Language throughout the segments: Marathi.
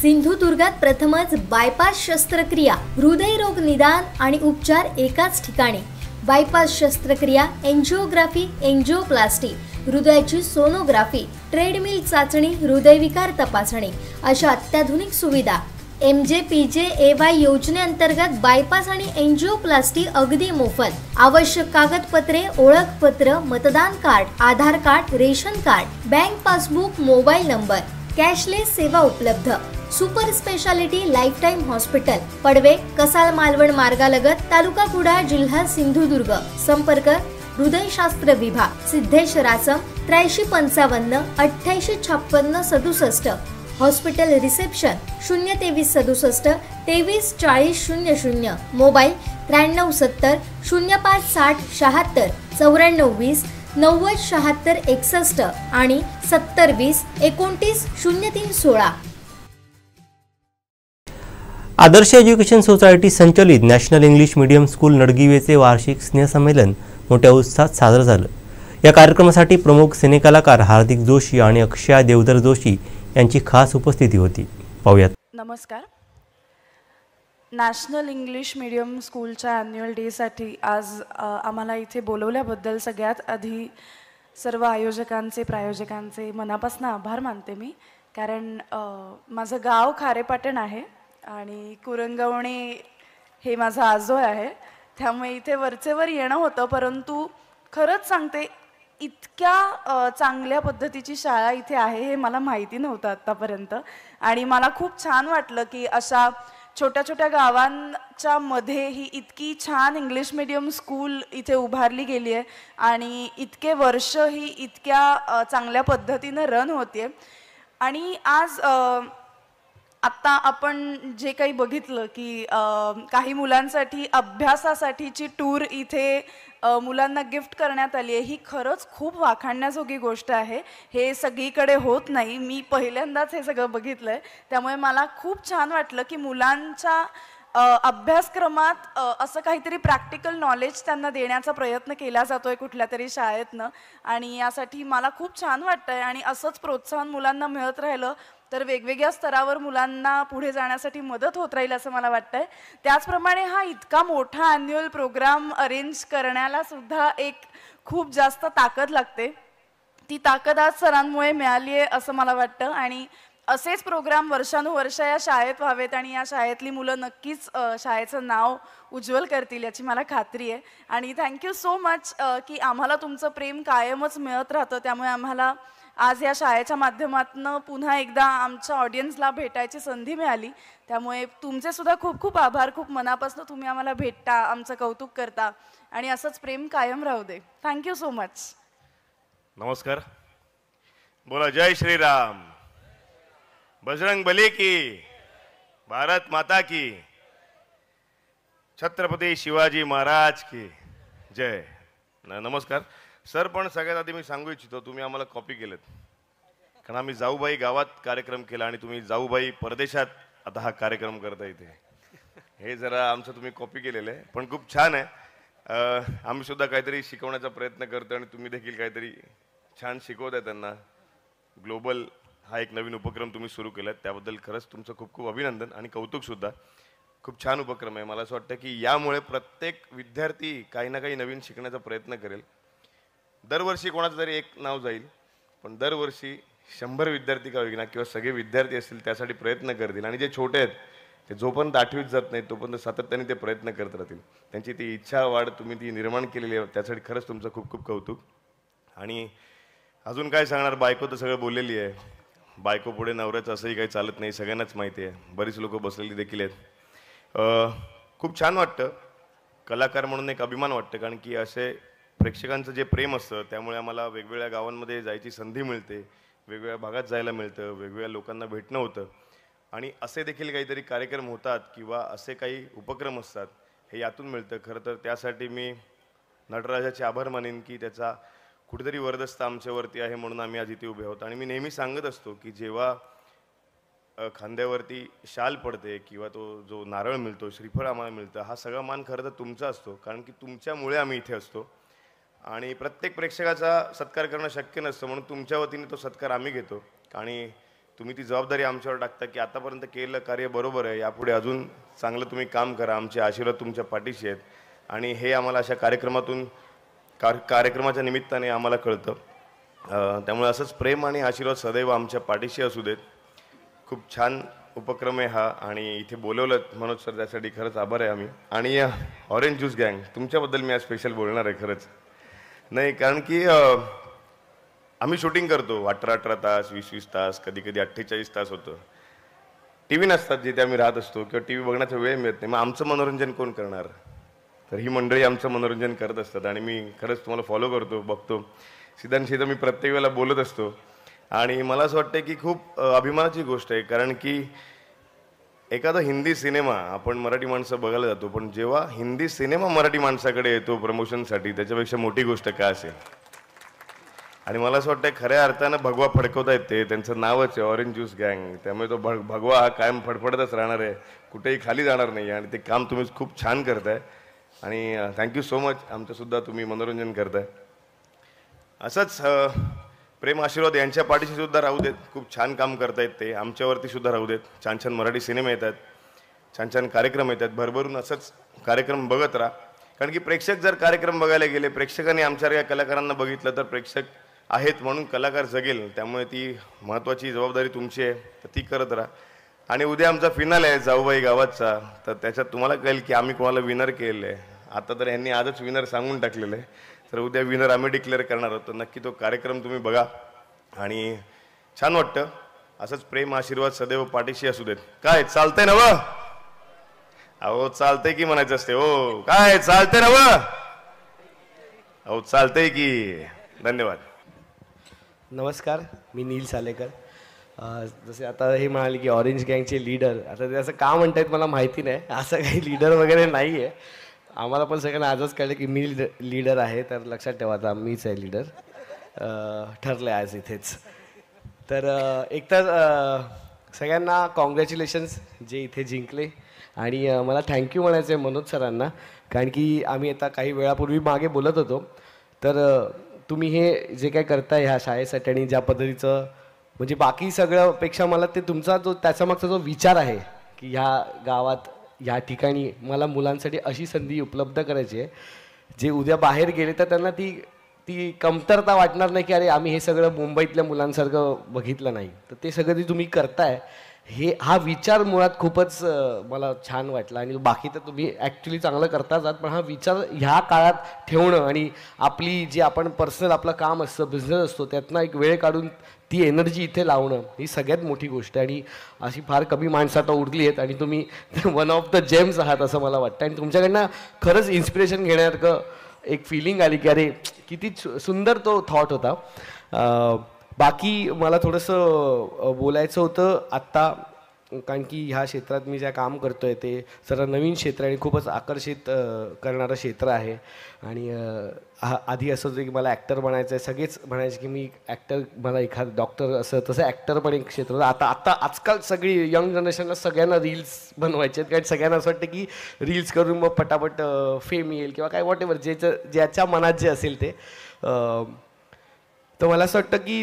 सिंधुदुर्गात प्रथमच बायपास शस्त्रक्रिया हृदयरोग निदान आणि उपचार एकाच ठिकाणी. बायपास शस्त्रक्रिया एन्जिओग्राफी एन्जिओप्लास्टी हृदयाची सोनोग्राफी ट्रेडमिल चाचणी हृदयविकार तपासणी अशा अत्याधुनिक सुविधा. M J P J A Y योजनेअंतर्गत बायपास आणि एन्जिओप्लास्टी अगदी मोफत. आवश्यक कागदपत्रे ओळखपत्र मतदान card Aadhaar card ration card bank passbook mobile number cashless सेवा उपलब्ध. Super speciality life time hospital Padave Kasal Malvan मार्गालगत तालुका कुडाळ जिल्हा सिंधुदुर्ग. संपर्क हृदयशास्त्र विभाग सिद्धेश्वर आसम त्र्याऐंशी पंचावन्न अठ्ठ्याऐंशी छप्पन्न सदुसष्ट. हॉस्पिटल रिसेप्शन शून्य तेवीस सदुसष्ट तेवीस चाळीस शून्य शून्य. मोबाईल त्र्याण्णव सत्तर शून्य पाच साठ शहात्तर चौऱ्याण्णव वीस नव्वद शहात्तर एकसष्ट आणि सत्तर वीस एकोणतीस शून्य तीन सोळा. आदर्श एज्युकेशन सोसायटी संचलित नॅशनल इंग्लिश मीडियम स्कूल नडगिवेचे वार्षिक स्नेहसंमेलन मोठ्या उत्साहात साजरं झालं. या कार्यक्रमासाठी प्रमुख सिनेकलाकार हार्दिक जोशी आणि अक्षया देवधर जोशी यांची खास उपस्थिती होती. पाहूयात. नमस्कार. नॅशनल इंग्लिश मीडियम स्कूलच्या ॲन्युअल डेसाठी आज आम्हाला इथे बोलवल्याबद्दल सगळ्यात आधी सर्व आयोजकांचे प्रायोजकांचे मनापासून आभार मानते मी. कारण माझं गाव खारेपाटण आहे आणि कुरंगवणे हे माझा आजोय आहे. त्यामुळे इथे वरचेवर येणं होतं परंतु खरंच सांगते इतक्या चांगल्या पद्धतीची शाळा इथे आहे हे मला माहिती नव्हतं आत्तापर्यंत. आणि मला खूप छान वाटलं की अशा छोट्या छोट्या गावांच्या मध्ये ही इतकी छान इंग्लिश मिडियम स्कूल इथे उभारली गेली आहे आणि इतके वर्ष ही इतक्या चांगल्या पद्धतीनं रन होते आणि आज आत्ता आपण जे काही बघितलं की काही मुलांसाठी अभ्यासासाठीची टूर इथे मुलांना गिफ्ट करण्यात आली आहे. ही खरंच खूप वाखाणण्याजोगी गोष्ट आहे. हे सगळीकडे होत नाही. मी पहिल्यांदाच हे सगळं बघितलं आहे त्यामुळे मला खूप छान वाटलं की मुलांच्या अभ्यासक्रमात असं काहीतरी प्रॅक्टिकल नॉलेज त्यांना देण्याचा प्रयत्न केला जातोय कुठल्या तरी शाळेतनं. आणि यासाठी मला खूप छान वाटतंय आणि असंच प्रोत्साहन मुलांना मिळत राहिलं तर वेगवेगळ्या स्तरावर मुलांना पुढे जाण्यासाठी मदत होत राहील असं मला वाटतंय. त्याचप्रमाणे हा इतका मोठा अॅन्युअल प्रोग्राम अरेंज करण्याला सुद्धा एक खूप जास्त ताकद लागते. ती ताकद आज सरांमुळे मिळाली आहे असं मला वाटतं. आणि असेच प्रोग्राम वर्षानुवर्ष या शाळेत व्हावेत आणि या शाळेतली मुलं नक्कीच शाळेचं नाव उज्ज्वल करतील याची मला खात्री आहे. आणि थँक्यू सो मच की आम्हाला तुमचं प्रेम कायमच मिळत राहतं. त्यामुळे आम्हाला आज या शाळेच्या माध्यमातून पुन्हा एकदा आमच्या ऑडियन्सला भेटायची संधी मिळाली. त्यामुळे तुमचे सुद्धा खूप खूप आभार. खूप मनापासून तुम्ही आम्हाला भेटता आमचं कौतुक करता. आणि असंच प्रेम कायम राहू दे. थँक्यू सो मच नमस्कार. बोला जय श्रीराम. बजरंग बली की भारत माता की छत्रपती शिवाजी महाराज की. जय. नमस्कार. सर पण सगळ्यात आधी मी सांगू इच्छितो तुम्ही आम्हाला कॉपी केलेत. कारण आम्ही जाऊबाई गावात कार्यक्रम केला आणि तुम्ही जाऊबाई परदेशात आता हा कार्यक्रम करता इथे. हे जरा आमचं तुम्ही कॉपी केलेलं आहे पण खूप छान आहे. आम्ही सुद्धा काहीतरी शिकवण्याचा प्रयत्न करतो आणि तुम्ही देखील काहीतरी छान शिकवत आहे त्यांना. ग्लोबल हा एक नवीन उपक्रम तुम्ही सुरू केला त्याबद्दल खरंच तुमचं खूप खूप अभिनंदन आणि कौतुक सुद्धा. खूप छान उपक्रम आहे. मला असं वाटतं की यामुळे प्रत्येक विद्यार्थी काही ना काही नवीन शिकण्याचा प्रयत्न करेल. दरवर्षी कोणाचं तरी एक नाव जाईल पण दरवर्षी शंभर विद्यार्थी का होईना किंवा सगळे विद्यार्थी असतील त्यासाठी प्रयत्न करतील. आणि जे छोटे आहेत ते जोपर्यंत आठवीत जात नाहीत तोपर्यंत सातत्याने ते प्रयत्न करत राहतील. त्यांची ती इच्छा वाढ तुम्ही ती निर्माण केलेली आहे. त्यासाठी खरंच तुमचं खूप खूप कौतुक. आणि अजून काय सांगणार? बायको तर सगळं बोललेली आहे. बायको पुढे नवऱ्याचं असंही काही चालत नाही सगळ्यांनाच माहिती आहे. बरीच लोक बसलेली देखील आहेत. खूप छान वाटतं कलाकार म्हणून एक अभिमान वाटतं कारण की असे प्रेक्षकांचं जे प्रेम असतं त्यामुळे आम्हाला वेगवेगळ्या गावांमध्ये जायची संधी मिळते वेगवेगळ्या भागात जायला मिळतं वेगवेगळ्या लोकांना भेटणं होतं. आणि असे देखील काहीतरी कार्यक्रम होतात किंवा असे काही उपक्रम असतात हे यातून मिळतं. खरं तर त्यासाठी मी नटराजाचे आभार मानेन की त्याचा कुठेतरी वरदस्त आमच्यावरती आहे म्हणून आम्ही आज इथे उभे आहोत. आणि मी नेहमी सांगत असतो की जेव्हा खांद्यावरती शाल पडते किंवा तो जो नारळ मिळतो श्रीफळ आम्हाला मिळतं हा सगळा मान खरं तर तुमचा असतो. कारण की तुमच्यामुळे आम्ही इथे असतो. आणि प्रत्येक प्रेक्षकाचा सत्कार करणं शक्य नसतं म्हणून तुमच्या वतीने तो सत्कार आम्ही घेतो. आणि तुम्ही ती जबाबदारी आमच्यावर टाकता की आतापर्यंत केलेलं कार्य बरोबर आहे यापुढे अजून चांगलं तुम्ही काम करा आमचे आशीर्वाद तुमच्या पाठीशी आहेत. आणि हे आम्हाला अशा कार्यक्रमातून कार कार्यक्रमाच्या निमित्ताने आम्हाला कळतं. त्यामुळे असंच प्रेम आणि आशीर्वाद सदैव आमच्या पाठीशी असू देत. खूप छान उपक्रम आहे हा आणि इथे बोलवलं मनोज सर त्यासाठी खरंच आभार आहे आम्ही. आणि ऑरेंज ज्यूस गँग तुमच्याबद्दल मी आज स्पेशल बोलणार आहे खरंच. नाही कारण की आम्ही शूटिंग करतो. अठरा अठरा तास वीस वीस तास कधी कधी अठ्ठेचाळीस तास होतं. टी व्ही नसतात जिथे आम्ही राहत असतो किंवा टी व्ही बघण्याचा वेळ मिळत नाही. मग आमचं मनोरंजन कोण करणार? तर ही मंडळी आमचं मनोरंजन करत असतात आणि मी खरंच तुम्हाला फॉलो करतो बघतो. सिद्धांत सीधा मी प्रत्येक वेळेला बोलत असतो. आणि मला असं वाटतं की खूप अभिमानाची गोष्ट आहे कारण की एखादा हिंदी सिनेमा आपण मराठी माणसं बघायला जातो पण जेव्हा हिंदी सिनेमा मराठी माणसाकडे येतो प्रमोशनसाठी त्याच्यापेक्षा मोठी गोष्ट काय असेल? आणि मला असं वाटतं खऱ्या अर्थानं भगवा फडकवता येते त्यांचं नावच आहे ऑरेंज ज्यूस गँग त्यामुळे तो भग भगवा हा कायम फडफडतच राहणार आहे कुठेही खाली जाणार नाही आणि ते काम तुम्ही खूप छान करताय. आणि थँक्यू सो मच आमचंसुद्धा तुम्ही मनोरंजन करताय. असंच प्रेम आशीर्वाद यांच्या पाठीशी सुद्धा राहू देत. खूप छान काम करतायत ते. आमच्यावरती सुद्धा राहू देत. छान छान मराठी सिनेमे येतात. छान छान कार्यक्रम येतात. भरभरून असंच कार्यक्रम बघत राहा. कारण की प्रेक्षक जर कार्यक्रम बघायला गेले प्रेक्षकांनी आमच्या कलाकारांना बघितलं तर प्रेक्षक आहेत म्हणून कलाकार जगेल. त्यामुळे ती महत्त्वाची जबाबदारी तुमची आहे. तर ती करत राहा. आणि उद्या आमचा फिनाल आहे जाऊबाई गावाचा तर त्याच्यात तुम्हाला कळेल की आम्ही कोणाला विनर केलेलं आहे. आता तर ह्यांनी आजच विनर सांगून टाकलेलं आहे. तर उद्या विनर आम्ही डिक्लेअर करणार आहोत. तर नक्की तो कार्यक्रम तुम्ही बघा. आणि छान वाटतं. असंच प्रेम आशीर्वाद सदैव पाठीशी असू देत. काय चालतंय ना व? अहो चालतंय की म्हणायचं असते. हो काय चालतंय ना व? अहो चालतंय की. धन्यवाद. नमस्कार मी नील सालेकर. जसे आता हे म्हणाले की ऑरेंज गँगचे लीडर आता ते असं का म्हणतायत मला माहिती नाही. असं काही लीडर वगैरे नाही आहे आम्हाला पण सगळ्यांना आजच कळलं की मी लीडर आहे तर लक्षात ठेवा आता मीच आहे लीडर ठरलं आहे आज इथेच. तर एक एकतर सगळ्यांना कॉंग्रॅच्युलेशन्स जे इथे जिंकले. आणि मला थँक्यू म्हणायचं आहे मनोज सरांना. कारण की आम्ही आता काही वेळापूर्वी मागे बोलत होतो. तर तुम्ही हे जे काय करताय ह्या शाळेसाठी आणि ज्या पद्धतीचं म्हणजे बाकी सगळ्यापेक्षा मला ते तुमचा जो त्याच्यामागचा जो विचार आहे की ह्या गावात ह्या ठिकाणी मला मुलांसाठी अशी संधी उपलब्ध करायची आहे जे उद्या बाहेर गेले तर त्यांना ती ती कमतरता वाटणार नाही की अरे आम्ही हे सगळं मुंबईतल्या मुलांसारखं बघितलं नाही. तर ते सगळं जे तुम्ही करताय हे हा विचार मुळात खूपच मला छान वाटला. आणि बाकी तर तुम्ही ॲक्च्युली चांगलं करताच आहात पण हा विचार ह्या काळात ठेवणं आणि आपली जी आपण पर्सनल आपलं काम असतं बिझनेस असतो त्यातनं एक वेळ काढून ती एनर्जी इथे लावणं ही सगळ्यात मोठी गोष्ट आहे. आणि अशी फार कमी माणसं आता उरली आहेत आणि तुम्ही वन ऑफ द जेम्स आहात असं मला वाटतं. आणि तुमच्याकडनं खरंच इन्स्पिरेशन घेण्यासारखं एक फिलिंग आली की अरे किती सु- सुंदर तो थॉट होता. बाकी मला थोडंसं बोलायचं होतं आत्ता कारण की ह्या क्षेत्रात मी ज्या काम करतो आहे ते सर्व नवीन क्षेत्र आणि खूपच आकर्षित करणारं क्षेत्र आहे. आणि आधी असं होतं की मला ॲक्टर बनायचं आहे सगळेच म्हणायचे की मी ॲक्टर मला एखादं डॉक्टर असं तसं ॲक्टर पण एक क्षेत्र होतं. आता आता आजकाल सगळी यंग जनरेशनला सगळ्यांना रील्स बनवायचे आहेत. कारण सगळ्यांना असं वाटतं की रील्स करून मग पटापट फेम येईल किंवा काय वॉट एव्हर ज्याचं ज्याच्या मनात जे असेल ते. तर मला असं वाटतं की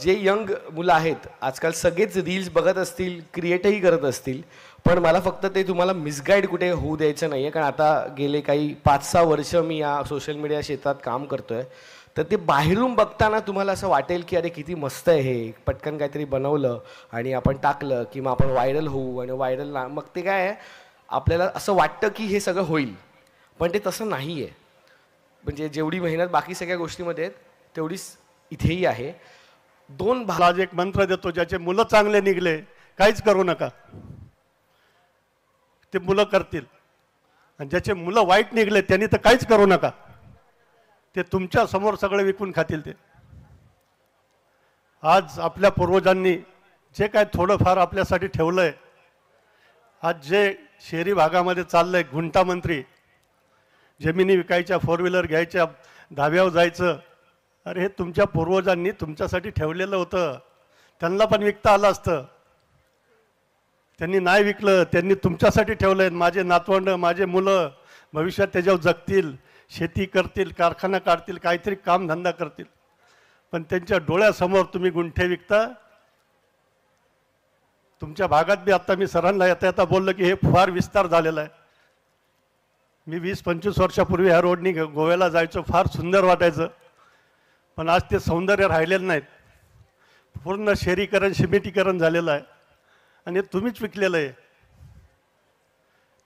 जे यंग मुलं आहेत आजकाल सगळेच रील्स बघत असतील क्रिएटही करत असतील पण मला फक्त ते तुम्हाला मिसगाईड कुठे होऊ द्यायचं नाही आहे कारण आता गेले काही पाच सहा वर्ष मी या सोशल मीडिया क्षेत्रात काम करतो आहे तर ते बाहेरून बघताना तुम्हाला असं वाटेल की अरे किती मस्त आहे हे. पटकन काहीतरी बनवलं आणि आपण टाकलं की मग आपण व्हायरल होऊ आणि व्हायरल ना मग ते काय आहे? आपल्याला असं वाटतं की हे सगळं होईल. पण ते तसं नाही आहे म्हणजे जेवढी मेहनत बाकी सगळ्या गोष्टीमध्ये आहेत तेवढीच इथेही आहे. दोन भाग एक मंत्र देतो ज्याचे मुलं चांगले निघले काहीच करू नका. ते मुलं करतील. आणि ज्याचे मुलं वाईट निघले त्यांनी तर काहीच करू नका. ते तुमच्यासमोर सगळे विकून खातील ते. आज आपल्या पूर्वजांनी जे काय थोडंफार आपल्यासाठी ठेवलंय आज जे शहरी भागामध्ये चाललंय गुंटामंत्री जमिनी विकायच्या फोर व्हीलर घ्यायच्या धाब्यावर जायचं अरे हे तुमच्या पूर्वजांनी तुमच्यासाठी ठेवलेलं होतं. त्यांना पण विकता आलं असतं. त्यांनी नाही विकलं त्यांनी तुमच्यासाठी ठेवलंय. माझे नातवंड माझे मुलं भविष्यात त्याच्यावर जगतील शेती करतील कारखाना काढतील काहीतरी कामधंदा करतील. पण त्यांच्या डोळ्यासमोर तुम्ही गुंठे विकता. तुमच्या भागात बी आता मी सरांना येता येता बोललो की हे फार विस्तार झालेला आहे. मी वीस पंचवीस वर्षापूर्वी ह्या रोडनी गोव्याला जायचो फार सुंदर वाटायचं. पण आज ते सौंदर्य राहिलेलं नाहीत. पूर्ण शहरीकरण शिमिटीकरण झालेलं आहे. आणि तुम्हीच विकलेलं आहे.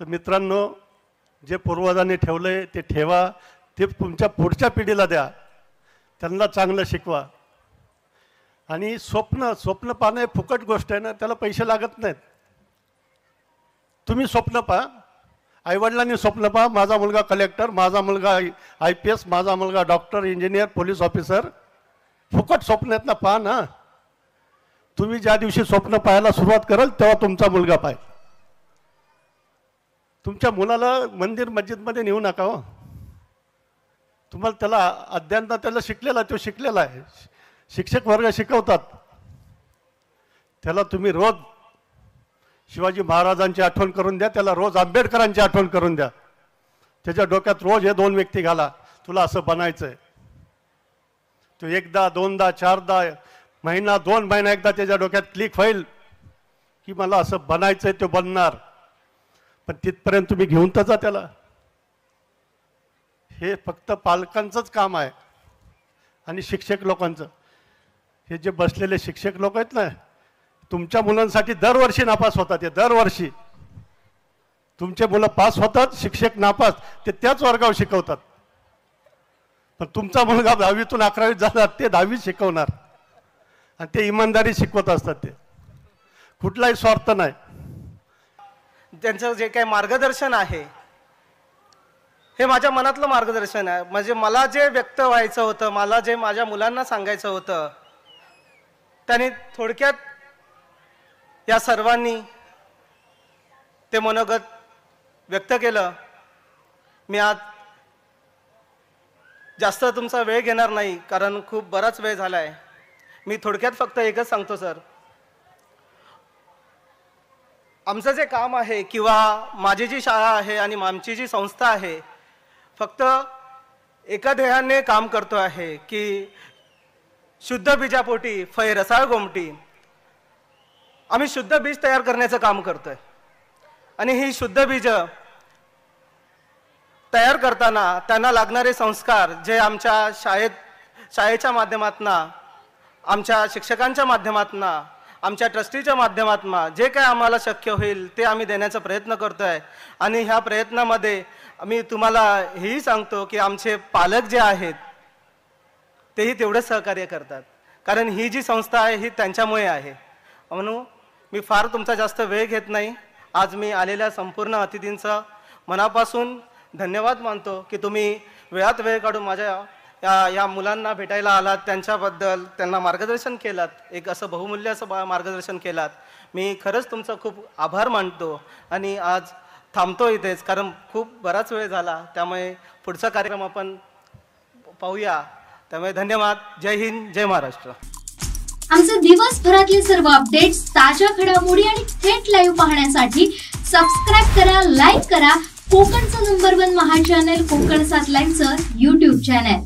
तर मित्रांनो जे पूर्वजांनी ठेवलं आहे ते ठेवा. ते तुमच्या पुढच्या पिढीला द्या. त्यांना चांगलं शिकवा. आणि स्वप्न स्वप्न पाहणं हे फुकट गोष्ट आहे ना त्याला पैसे लागत नाहीत. तुम्ही स्वप्न पहा. आईवडिलांनी स्वप्न पहा माझा मुलगा कलेक्टर माझा मुलगा आय पी एस माझा मुलगा डॉक्टर इंजिनियर पोलीस ऑफिसर फुकट स्वप्न आहेत ना पहा ना. तुम्ही ज्या दिवशी स्वप्न पाहायला सुरुवात कराल तेव्हा तुमचा मुलगा पाहिजे तुमच्या मुलाला मंदिर मस्जिदमध्ये नेऊ नका हो. तुम्हाला त्याला अध्ययन त्याला शिकलेला तो शिकलेला आहे. शिक्षक वर्ग शिकवतात. त्याला तुम्ही रोज शिवाजी महाराजांची आठवण करून द्या त्याला रोज आंबेडकरांची आठवण करून द्या. त्याच्या डोक्यात रोज हे दोन व्यक्ती घाला तुला असं बनायचं आहे तो एकदा दोनदा चारदा महिना दोन महिना एकदा त्याच्या डोक्यात क्लिक होईल की मला असं बनायचं आहे तो बनणार. पण तिथपर्यंत तुम्ही घेऊन तर जा त्याला. हे फक्त पालकांचंच काम आहे आणि शिक्षक लोकांचं. हे जे बसलेले शिक्षक लोक आहेत ना तुमच्या मुलांसाठी दरवर्षी नापास होतात ते दरवर्षी. तुमचे मुलं पास होतात शिक्षक नापास ते त्याच वर्गावर शिकवतात. पण तुमचा मुलगा दहावीतून अकरावीत जातात ते दहावीत शिकवणार. आणि ते इमानदारी शिकवत असतात ते. कुठलाही स्वार्थ नाही. त्यांचं जे काही मार्गदर्शन आहे हे माझ्या मनातलं मार्गदर्शन आहे. म्हणजे मला जे व्यक्त व्हायचं होतं मला जे माझ्या मुलांना सांगायचं होतं त्यांनी थोडक्यात या सर्वांनी ते मनोगत व्यक्त केलं. मी आज जास्त तुमचा वेळ घेणार नाही कारण खूप बराच वेळ झाला आहे मी थोडक्यात फक्त एकच सांगतो सर. आमचं जे काम आहे किंवा माझी जी शाळा आहे आणि आमची जी संस्था आहे फक्त एका ध्येयाने काम करतो आहे की शुद्ध बीजापोटी फै रसाळ गोमटी. आम्ही शुद्ध बीज तयार करण्याचं काम करतोय. आणि ही शुद्ध बीज तयार करताना त्यांना लागणारे संस्कार जे आमच्या शाळेत शाळेच्या माध्यमातून आमच्या शिक्षकांच्या माध्यमातून आमच्या ट्रस्टीच्या माध्यमातून जे काय आम्हाला शक्य होईल ते आम्ही देण्याचा प्रयत्न करतो आहे आणि ह्या प्रयत्नामध्ये मी तुम्हाला हेही सांगतो की आमचे पालक जे आहेत तेही तेवढंच सहकार्य करतात. कारण ही जी संस्था आहे ही त्यांच्यामुळे आहे. म्हणून मी फार तुमचा जास्त वेळ घेत नाही. आज मी आलेल्या संपूर्ण अतिथींचं मनापासून धन्यवाद मानतो की तुम्ही वेळात वेळ काढून माझ्या या या मुलांना भेटायला आलात त्यांच्याबद्दल त्यांना मार्गदर्शन केलात एक असं बहुमूल्य असं बा- मार्गदर्शन केलात. मी खरंच तुमचं खूप आभार मानतो आणि आज थांबतो इथेच कारण खूप बराच वेळ झाला. त्यामुळे पुढचा कार्यक्रम आपण पाहूया. त्यामुळे धन्यवाद. जय हिंद जय महाराष्ट्र. आमचे दिवसभरातले सर्व अपडेट्स ताज्या घडामोडी आणि थेट लाईव्ह पाहण्यासाठी सबस्क्राईब करा लाईक करा. कोकणचं number one Maha channel Konkan सात लाईव्हचं युट्यूब चॅनल